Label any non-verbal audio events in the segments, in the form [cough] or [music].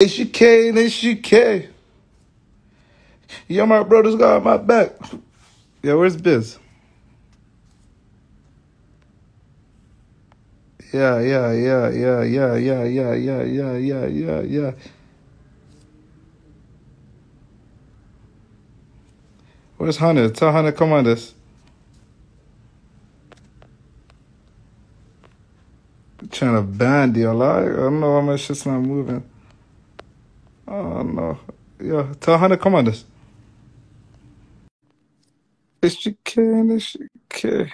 HK and HK. Yo, my brothers got my back. Yo, where's Biz? Yeah, yeah, yeah, yeah, yeah, yeah, yeah, yeah, yeah, yeah, yeah, yeah. Where's Hunter? Tell Hunter come on this. Trying to ban deal. I don't know why my shit's not moving. Oh no. Yeah, tell Hunter come on this. HK and HK.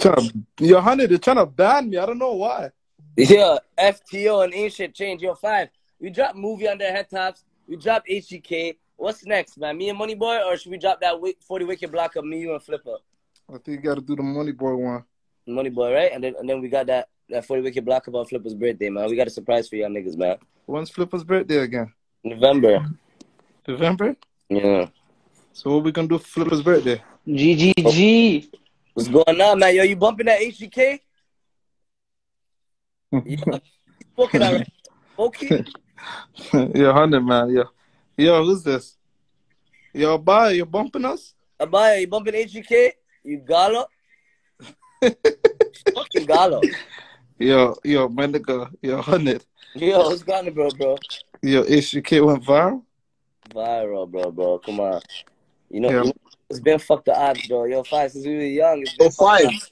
Trying to, yo, Hunter, they're trying to ban me. I don't know why. Yeah, FTO and shit change. Yo, five. We drop movie on their head tops. We drop HGK. What's next, man? Me and Money Boy, or should we drop that wi- 40 wicked block of me, you, and Flipper? I think you got to do the Money Boy one. Money Boy, right? And then and then we got that that 40 wicked block about Flipper's birthday, man. We got a surprise for y'all niggas, man. When's Flipper's birthday again? November. November? Yeah. So what we gonna do for Flipper's birthday? GGG. What's going on, man? Yo, you bumping that HGK? Yeah. Spoken already. Okay. [laughs] Yo, hundred man. Yo, yo, who's this? Yo, bye. You bumping us? Uh, Abaya, you bumping HGK? You gala? [laughs] Fucking gala. Yo, yo, my nigga. Yo, [laughs] hundred. Yo, what's going on, bro, bro? Yo, HGK went viral. Viral, bro, bro. Come on. You know, Yeah. you know, it's been fucked the odds, bro. Yo, five since we were young. It's Yo, been fuck five.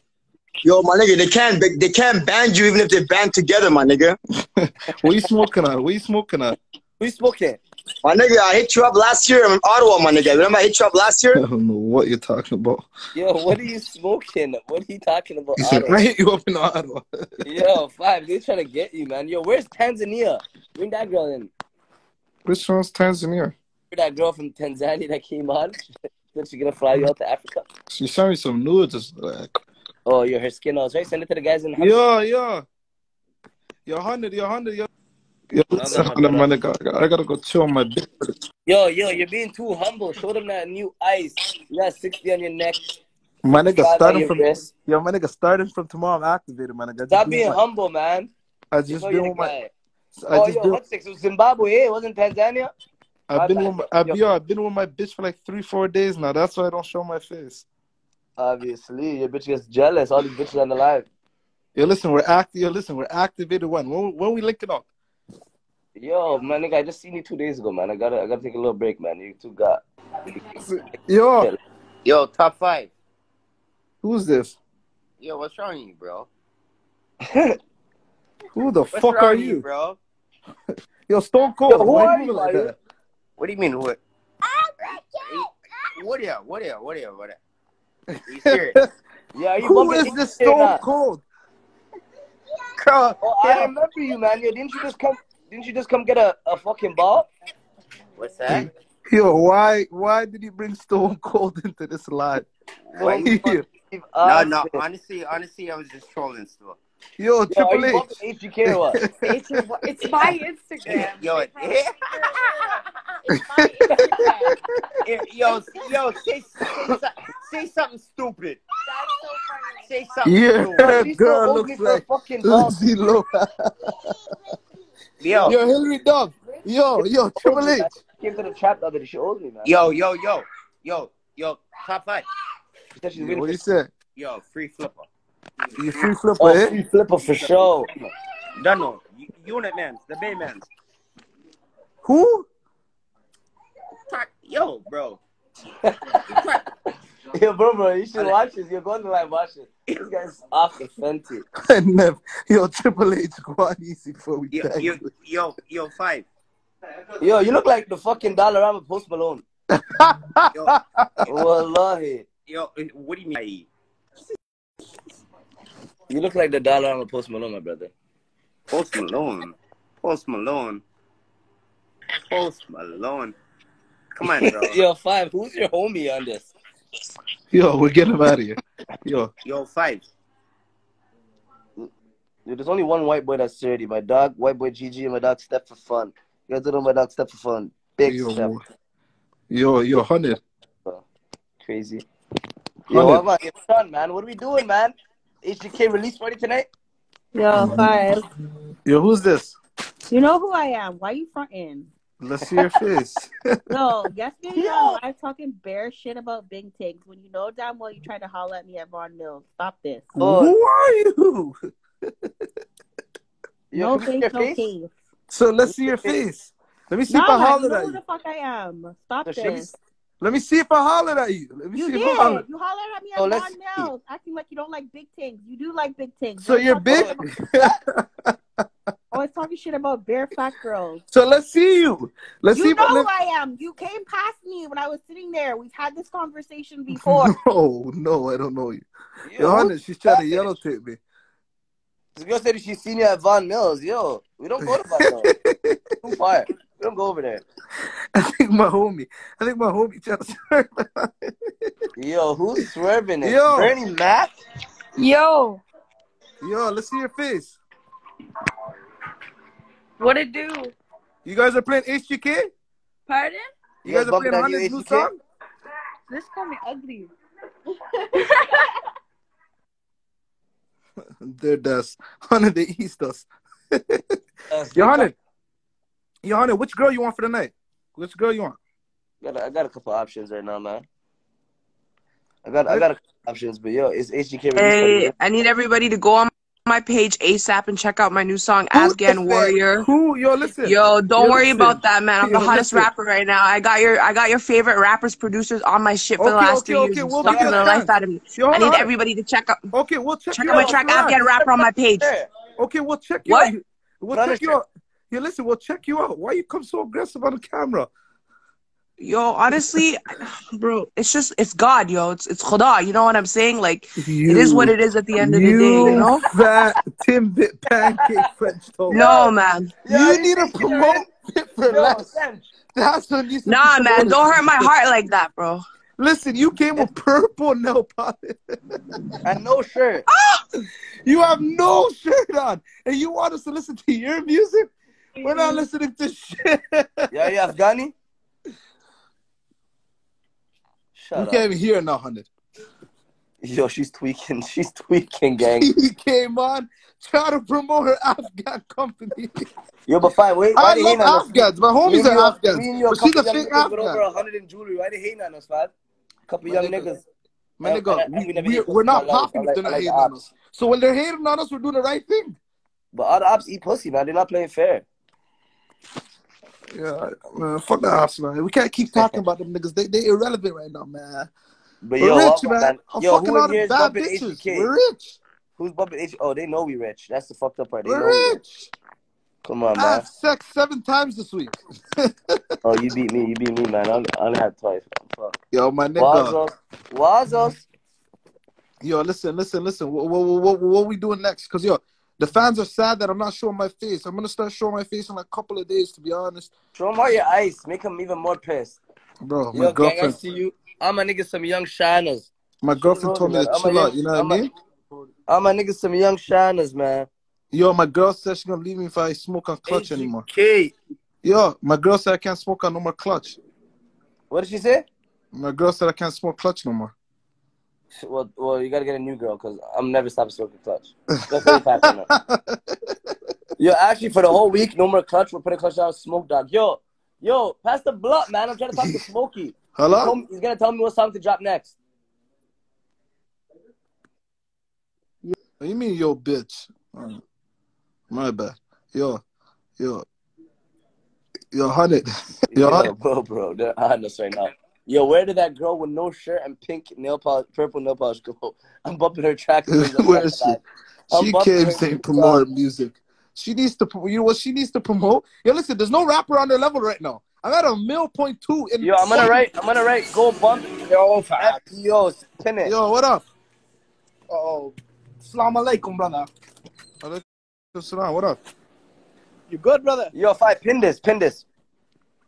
Yo, my nigga, they can't they, they can't ban you even if they band together, my nigga. [laughs] What you smoking on? What you smoking on? Who you smoking? My nigga, I hit you up last year in Ottawa, my nigga. Remember I hit you up last year? [laughs] I year? don't know what you're talking about. Yo, what are you smoking? What are you talking about? He said, I hit you up in Ottawa. [laughs] Yo, five, they trying to get you, man. Yo, where's Tanzania? Bring that girl in. Which one's Tanzania? That girl from Tanzania that came on. [laughs] That she gonna fly you out to Africa? She sent me some nudes. It's like, Oh, yo, her skin knows, right? Send it to the guys in the yo, yo, yo, hundred, yo, hundred, yo. Yo, listen, no, my nigga. I gotta- go chill on my dick. Yo, yo, you're being too humble. Show them that new ice. You got 60 on your neck. My nigga, five starting from wrist. yo, my nigga, starting from tomorrow, I'm activated, my nigga. Stop being my- humble, man. I You just know been with my. I Oh, just yo, been. what's this? It was Zimbabwe, eh? It wasn't Tanzania? I've been with my. I've, Yo. yo, I've been with my bitch for like three, four days now. That's why I don't show my face. Obviously, your bitch gets jealous. All these bitches on the live. Yo, listen, we're active. Yo, listen, we're activated. When when when we linking up? Yo, man, nigga, I just seen you two days ago, man. I gotta, I gotta take a little break, man. You two got. [laughs] Yo, Yo, top five. who's this? Yo, what's wrong with you, bro? [laughs] Who the What's fuck wrong are with you? bro? Yo, Stone Cold. Yo, who are you you, like that? What do you mean? What? What yeah? What yeah? What yeah? What yeah? You [laughs] serious? Yeah, are you Who bumping is this HGK or Stone? Cold? Girl, Oh, I remember you, man. Yo, didn't you just come? Didn't you just come get a, a fucking ball? What's that? yo, why why did he bring Stone Cold [laughs] into this live? Why you No, no. Honestly, honestly, I was just trolling still. Yo, Yo, Triple you H. bumping HGK or what? [laughs] It's, your, it's my Instagram. Yo, It's my Instagram. [laughs] Yo, yo, say, say, say something stupid. That's so funny. Say something Yeah, stupid. Bro, she's so girl looks like fucking ball. Lindsay Lohan. Yo, Yo, Hilary Duff. Yo, yo, Triple H. Came to the trap the other day. She owes me, man. yo, yo, yo, yo, yo. Top five. She said she's Yo, what for you say? Yo, free flipper. You free flipper, Oh, eh? free flipper for sure. Don't know. Unit man, the Bay man. Who? Yo, bro. [laughs] [laughs] Yo, bro, bro, you should watch this. You're going to like watch it. This [laughs] guy's off the fenty. [laughs] Never. Yo, Triple H, go on easy before we Yo, yo, you. yo, yo, five. Yo, you look like the fucking Dollarama Post Malone. Yo, Wallahi. yo, what do you mean? You look like the Dollarama Post Malone, my brother. Post Malone. Post Malone. Post Malone. Come on, bro. Yo, five. Who's your homie on this? Yo, we're getting him out of here. Yo, Yo, five. Dude, there's only one white boy that's sturdy. My dog, white boy GG, and my dog Step for fun. You guys don't know my dog Step for fun. Big yo, Step. yo, yo, hundred. Crazy. Yo, Hundred. what about your son, man? What are we doing, man? HGK release party tonight? Yo, five. Yo, who's this? You know who I am. Why you fronting? Let's see your face. no, yesterday you Yo. Um, were live talking bare shit about big things when you know damn well you tried to holler at me at Vaughan Mills. Stop this. Oh. Who are you? [laughs] Yo, no can we see face, your no face? case. So let's see your face. Let me see Nah, if I man, you hollered know at who the fuck I am. Stop So should we- this. Let me see if I hollered at you. Let me You see did. if I hollered. You hollered at me Oh, at let's Vaughan. Mills, acting like you don't like big things. You do like big things. So Don't you're talk big. [laughs] about- Always talking shit about bare fat girls. so let's see you. Let's You see. know who I am. You came past me when I was sitting there. We've had this conversation [laughs] before. No, no, I don't know you. Yo, Johannes, she's trying to fuck yellow tape me. This girl said she's seen you at Vaughan Mills. Yo, we don't go to Vaughan Mills. [laughs] Too far. We don't go over there. I think my homie. I think my homie trying to swerve. Yo, who's swerving it? Yo. Bernie Mac? Yo, Yo, let's see your face. What it do? You guys are playing HGK? Pardon? You guys are playing that new Honey's new song? This call me ugly. [laughs] They're dust. Honey, they east us. Uh, Johanna, Johanna, which girl you want for the night? Which girl you want? I got, a, I got a couple options right now, man. I got I got a couple options, but yo, it's HGK Hey. I need everybody to go on my page ASAP and check out my new song, Who Afghan Warrior. Who? Yo, listen. Yo, don't Yo, worry listen. about that, man. I'm the hottest listen. rapper right now. I got your I got your favorite rappers, producers on my shit for the last okay, three okay, years. and we'll sucking the life out of me. Yo, I need on. everybody to check out Okay, we'll check check out my out. track Relax. Afghan Rapper on my page. Okay, we'll check you What? out. We'll Not check you out. Yeah, listen, we'll check you out. Why you come so aggressive on the camera? Yo, honestly, bro, it's just it's God, yo. It's it's Khuda. You know what I'm saying? Like it is what it is at the end of the day, you know? That Timbit pancake French toast. No, man. Yeah, you need to promote Fit for Yo, less. That's what you to Nah, be man. promoted. Don't hurt my heart like that, bro. Listen, you came with purple nail polish. and no shirt. Ah! You have no shirt on, and you want us to listen to your music? We're not mm-hmm. listening to shit. Yeah, you Afghani? Shut You up. can't even hear now, hundred. Yo, she's tweaking. [laughs] She's tweaking, gang. He came on trying to promote her Afghan company. Yo, but fine. Wait, I why they love hating on us? Afghans. My homies and you- are Me Afghans, and you, a but she's a couple fake niggas with over a hundred in jewelry. Why they hating on us, man? Couple My young nigga, niggas. My I- nigga, I- I we, never we, eat we're not pussy. Popping if they're not like hating on us. So when they're hating on us, we're doing the right thing. But other ops eat pussy, man. They're not playing fair. Yeah, man, fuck the man. We can't keep talking about them niggas. They they irrelevant right now, man. But We're yo, rich, Walmart, man. I'm Yo, fucking all the bad bitches. We're rich. Who's bumping H? Oh, they know we rich. That's the fucked up part. They we're we rich. rich. Come on, I man. had sex seven times this week. [laughs] Oh, you beat me. You beat me, man. I only had twice. Fuck. Yo, my nigga. Wazos. Wazos. Yo, listen, listen, listen. What, what, what, what we doing next? Cause yo, the fans are sad that I'm not showing my face. I'm gonna start showing my face in like a couple of days, to be honest, Show them all your ice. Make them even more pissed. bro. Yo, My gang, I girlfriend, see you. I'm a nigga some young shiners. my girlfriend told me to chill out. You know what I'm I a- mean? I'm a nigga some young shiners, man. Yo, my girl said she's gonna leave me if I smoke on clutch anymore. HGK. Yo, my girl said I can't smoke on no more clutch. What did she say? My girl said I can't smoke clutch no more. Well, well, you gotta get a new girl because I'm never stopping smoking clutch. That's what it's happening. Yo, actually, for the whole week, no more clutch. We're putting clutch out. Smoke dog. Yo, yo, pass the blunt, man. I'm trying to talk to Smokey. [laughs] Hello? me- He's gonna tell me what song to drop next. What you mean, yo, bitch? My bad. Yo, yo, yo, hundred. [laughs] Yo, bro, bro, they're on us right now. Yo, where did that girl with no shirt and pink nail polish, purple nail polish go? [laughs] I'm bumping her track. [laughs] Where is she? I'm She came her saying promote music. She needs to, you know what she needs to promote? Yo, listen, there's no rapper on their level right now. I'm at a mil point two. In Yo, I'm gonna write. I'm gonna write. Go bump. Yo, fat. Yo, pin it. Yo, what up? Oh, Salam alaikum, brother. Alaikum What up? You good, brother? Yo, five. Pin this. Pin this.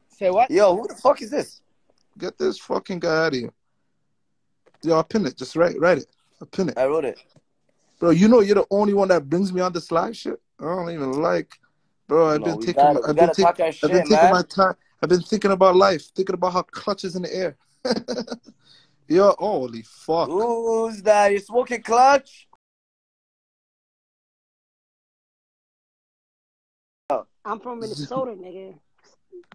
Say what? Yo, who the fuck is this? Get this fucking guy out of here. Yo, I'll pin it. Just write, write it. I'll pin it. I wrote it. Bro, you know you're the only one that brings me on this live shit. I don't even like, bro. I've No, been taking, gotta- my, I've been, take, talk I've been taking man. my time. I've been thinking about life, thinking about how clutch is in the air. [laughs] Yo, holy fuck. Who's that? You smoking clutch? I'm from Minnesota, nigga.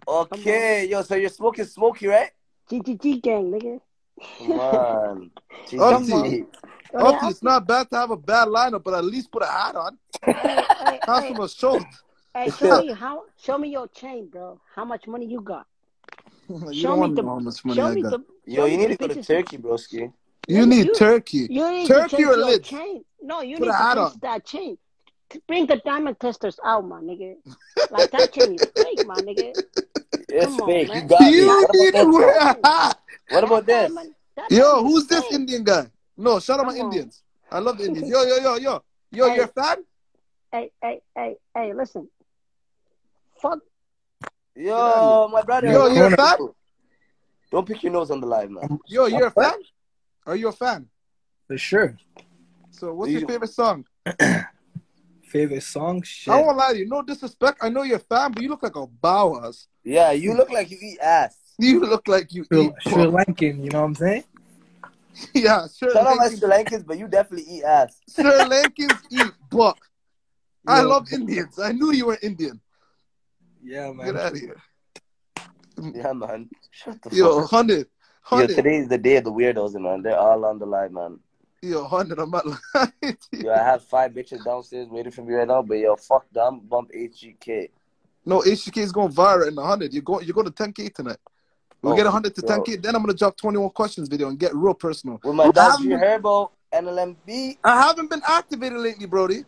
Okay, yo, so you're smoking smoky, right? GGG gang, nigga. Come on. [laughs] Oh, Auntie, it's not bad to have a bad lineup, but at least put a hat on. Hey, hey, hey, some hey, [laughs] show me how. Show me your chain, bro. How much money you got? [laughs] You Show don't me want the. how much money Show I me got. the. Yo, you need to the go to. Turkey, broski. You need You- turkey. You need Turkey to change or your lit? chain. No, you Put need a to hat change on. that chain. Bring the diamond testers out, my nigga. Like that chain is fake, my nigga. It's Come on, fake. man. You got me. You What about to this? wear though? a hat. What about this? Yo, who's this fake. Indian guy? No, shout out my on. Indians. I love the [laughs] Indians. Yo, yo, yo, yo. Yo, Hey. you're a fan? Hey, hey, hey, hey, listen. Fuck. Yo, my brother. Yo, you're a fan? Don't pick your nose on the live, man. Yo, you're a fan? Are you a fan? For sure. So what's You- your favorite song? [clears throat] Favorite song? Shit. I won't lie to you. No disrespect. I know you're a fan, but you look like a Bauhaus. Yeah, you look like you eat ass. You look like you Sri, eat. Sri Lankan, you know what I'm saying? [laughs] yeah, Sri Shout out my Lankans, Sri Lankans, but you definitely eat ass. [laughs] Sri Lankans eat buck. I love Indians. I knew you were Indian. Yeah, man. Get out of here. Yeah, man. Shut the Yo, fuck up. hundred, Yo, today is the day of the weirdos, man. They're all on the line, man. Yo, hundred. I'm not [laughs] lying. Yo, I have five bitches downstairs waiting for me right now, but yo, fuck them. Bump HGK. No, HGK is going viral in the hundred. You're going. You're going to 10k tonight. We Oh, get 100 to 10k. Then I'm gonna drop 21 questions video and get real personal. With my haven't Herbo, NLMB. I haven't been activated lately, Brody.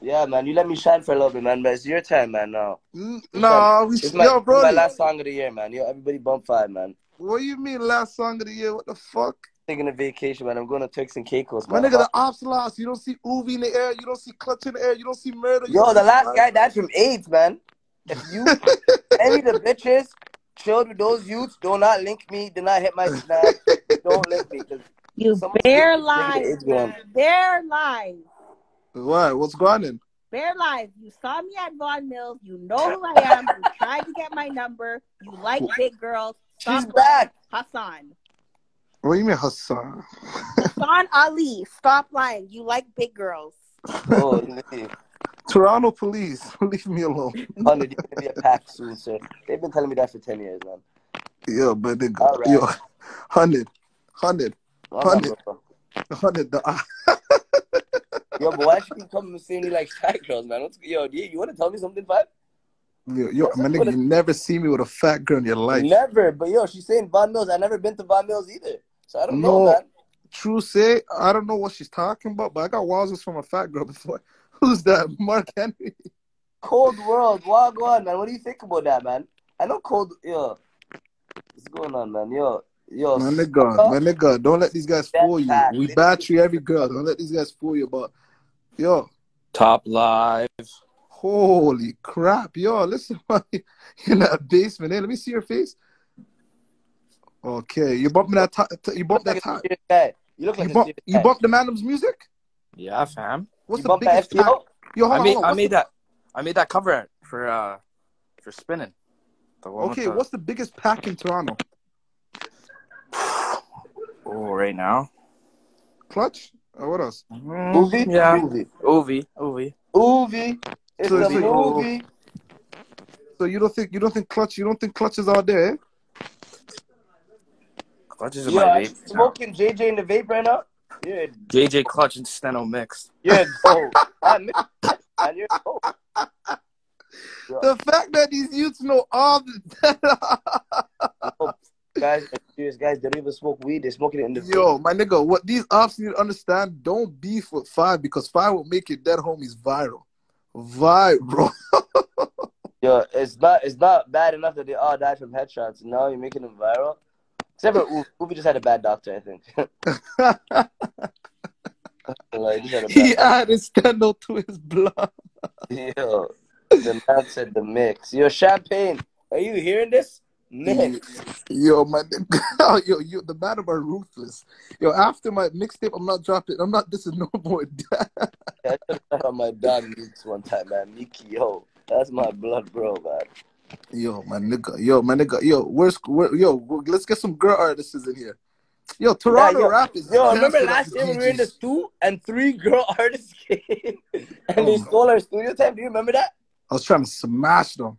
Yeah, man, you let me shine for a little bit, man. But it's your time, man. Now. N- Nah, we, It's my, yo, it's my last song of the year, man. Yo, everybody bump five, man. What do you mean last song of the year? What the fuck? Taking a vacation, man. I'm going to Turks and Caicos, My man. nigga, the ops lost. You don't see Uvi in the air. You don't see clutch in the air. You don't see murder. you Yo, the last guy died from AIDS, man. If you, [laughs] any of the bitches, chilled with those youths, do not link me. Do not hit my snap. Don't link me. You Someone bare said the lies, AIDS man. Bare lies. Why? What's going on? Bare lies. You saw me at Vaughan Mills. You know who I am. You tried to get my number. You like big girls. She's Stop back. lying. Hassan. What do you mean, Hassan? [laughs] Hassan Ali. Stop lying. You like big girls. Oh, [laughs] leave. Toronto police, [laughs] leave me alone. Oh, hundred, you're gonna be a pack soon, sir. They've been telling me that for ten years, man. Yo, but nigga, All right. yo, hundred, hundred, I'm Hundred. hundred. The, Yo, but why should you come and say me like fat girls, man? What's, yo, do you, you want to tell me something, Five? yo, yo, my nigga, you never see me with a fat girl in your life. Never, but yo, she's saying Vaughan Mills. I never been to Vaughan Mills either, so I don't know, No. man. True say, I don't know what she's talking about, but I got wowzers from a fat girl [laughs] before. Who's that? Mark Henry. Cold world, walk on, man. What do you think about that, man? I know cold. Yo, what's going on, man? Yo, yo, My nigga, my nigga, don't let these guys fool you. That We battery every girl. Don't let these guys fool you. But yo, Top live. holy crap, yo, listen, [laughs] in that basement. Hey, let me see your face. Okay, you bumping that. T- t- you you bump look like that. a T- You look like you a bump. serious You bump the Mandom's music. Yeah, fam. What's You the bump that biggest? Pack? FTO? Yo, hold I on, made hold on. I made the- that I made that cover art for uh for spinning. The Okay, the- what's the biggest pack in Toronto? oh right now? Clutch. Or what else? Movie? Yeah. Movie. Ovi. Ovi. Movie. It's So- a so- movie. So you don't think you don't think clutch? You don't think clutch is out there? Eh? Clutch is in Yo, my I'm vape. now. smoking JJ in the vape right now. You're, JJ Clutch and Steno mixed. you're. [laughs] I miss you. You're dope. The fact that these youths know all the [laughs] Guys, serious guys, they don't even smoke weed. They're smoking it in the Yo, my nigga, what these ops need to understand, don't beef with five because five will make your dead homies viral. Viral. [laughs] Yo, it's not it's not bad enough that they all died from headshots. Now you're making them viral. Except for Uvi. Just had a bad doctor, I think. [laughs] like, he had he added Steno to his blood. Yo, the man said the mix. Yo, Champagne, are you hearing this? Mix. Yo, my [laughs] yo, yo, the man are ruthless. Yo, after my mixtape, I'm not dropping. I'm not. This is no more. [laughs] I should on my dog Meeks one time, man. Miki, yo, that's my blood, bro, man. Yo, my nigga. Yo, my nigga. Yo, where's where, yo? Let's get some girl artists in here. Yo, Toronto yo, rap is. Yo, remember last year we were in the stew and three [laughs] girl artists came [laughs] and Oh they stole our studio time? Do you remember that? I was trying to smash them.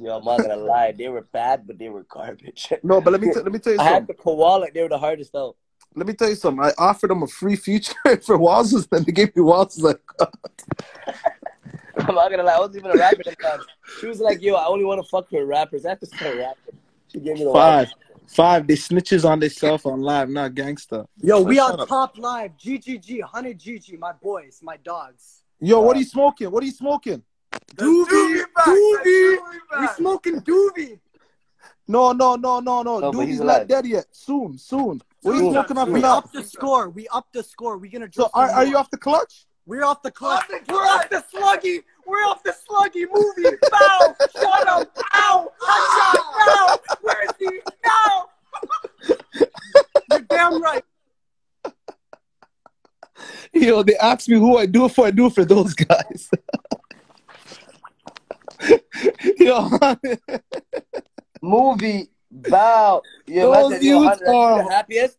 Yo, I'm not gonna lie, they were bad, but they were garbage. No, but let me t- let me tell you [laughs] I had something. the koala. They were the hardest though. Let me tell you something. I offered them a free feature for Wazos, then they gave me Wazos like I'm not gonna lie, I wasn't even a rapper at the time. She was like, "Yo, I only want to fuck with rappers." I have to start rapping. She gave me the five. Five. They snitches on themselves on live, not gangster. Yo, we Shut on up. top live. GGG, 100 GG, my boys, my dogs. Yo, what uh, are you smoking? What are you smoking? Duvy, Duvy, we smoking Duvy. No, no, no, no, no. No, Duvy's not alive. dead yet. Soon, soon. What are you Soon, smoking off we up the score. We up the score. We gonna So drop. are, are you off the clutch? We're off the clutch. We're off the sluggy. We're off the sluggy movie. Bow. Shut up. Ow. Hot shot. Bow. Where is he? No. [laughs] You're damn right. Yo, they asked me who I do it for. I do it for those guys. [laughs] Yo, movie. Bow. Yo, Those imagine, yo, youths are- the happiest.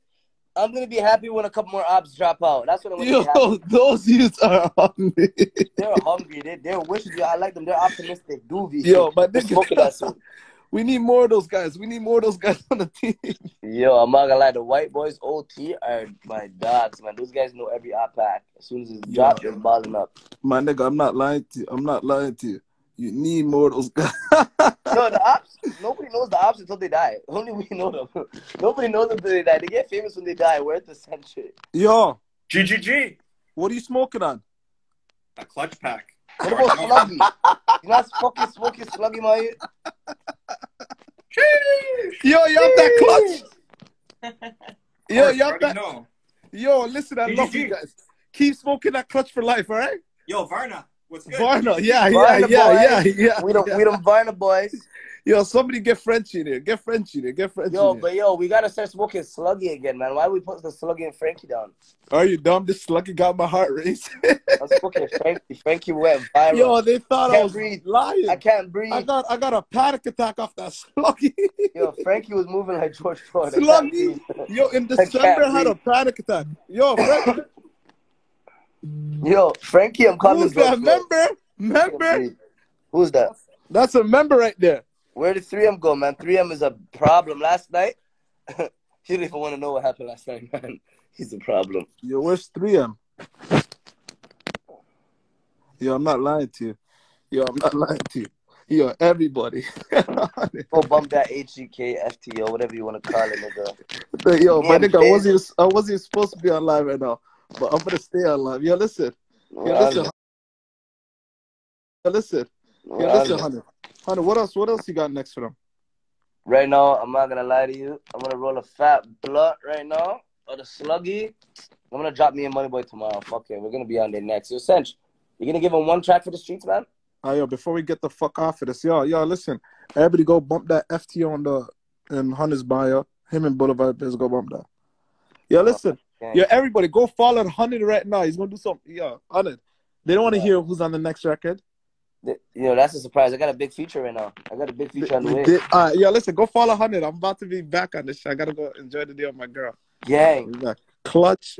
I'm gonna be happy when a couple more ops drop out. That's what I'm gonna yo, be happy. those youths are hungry. They're hungry. They, they're wishing. I like them. They're optimistic. Duvy. Yo, smoking that nigga, shit. [laughs] we need more of those guys. We need more of those guys [laughs] on the team. Yo, I'm not gonna lie. The white boys OT are my dogs, man. Those guys know every op pack. As soon as it's dropped, they're balling up. My nigga, I'm not lying to you. I'm not lying to you. You need more of those guys. No, the ops. Nobody knows the ops until they die. [laughs] Only we know them. Nobody knows them until they die. They get famous when they die. We're at the century. Yo, GGG. what are you smoking on? A clutch pack. What about Sluggy? You not fucking smoking Sluggy, my ear? Yo, you have that clutch? [laughs] Yo, you have that? know. Yo, listen, I love you guys. Keep smoking that clutch for life, all right? Yo, Varna. What's good? Varna, yeah, yeah, Varna yeah, boys. yeah, yeah. We don't. yeah. We don't Varna boys. Yo, somebody get Frenchy in here. Get Frenchy in here. Get Frenchy Yo, here. but yo, we gotta start smoking Sluggy again, man. Why we put the Sluggy and Frankie down? Are you dumb? This sluggy got my heart racing. I'm smoking [laughs] Frankie. Frankie went viral. Yo, they thought I Can't was breathe. lying. I can't breathe. I got I got a panic attack off that sluggy. Yo, Frankie was moving like George Floyd. I can't sluggy. Yo, in I can't December I had a panic attack. Yo, Frank, [coughs] Yo, Frankie, I'm calling who's that member? Member? Who's that? That's a member right there. Where did 3M go, man? 3M is a problem. Last night, [laughs] you don't even want to know what happened last night, man. [laughs] He's a problem. Yo, where's 3M? Yo, I'm not lying to you. Yo, I'm not [laughs] lying to you. Yo, everybody. Go bump that HGK, FTO, whatever you want to call it, nigga. Yo, my nigga, I wasn't, I wasn't supposed to be on live right now, but I'm gonna stay on live. Yo, listen. Yo, listen. Yo, listen. Yo, listen. Hunter. Hunter, what else? What else you got next for them? Right now, I'm not gonna lie to you. I'm gonna roll a fat blunt right now, or the sluggy. I'm gonna drop me a money boy tomorrow. Fuck it, we're gonna be on there next. Yo, Sench, you gonna give him one track for the streets, man? Oh, yo, before we get the fuck off of this, yo, yo, listen. Everybody go bump that FT on the in Hunter's bio. Him and Boulevard Biz go bump that. Yo, listen. Gang. Yo, everybody go follow Hunter right now. He's gonna do something. Yo, Hunter. They don't want to hear who's on the next record. You know, that's a surprise. I got a big feature right now. I got a big feature on the way. They- all right, yo, listen, go follow Hunter. I'm about to be back on this shit. I gotta go enjoy the day with my girl. Gang. Clutch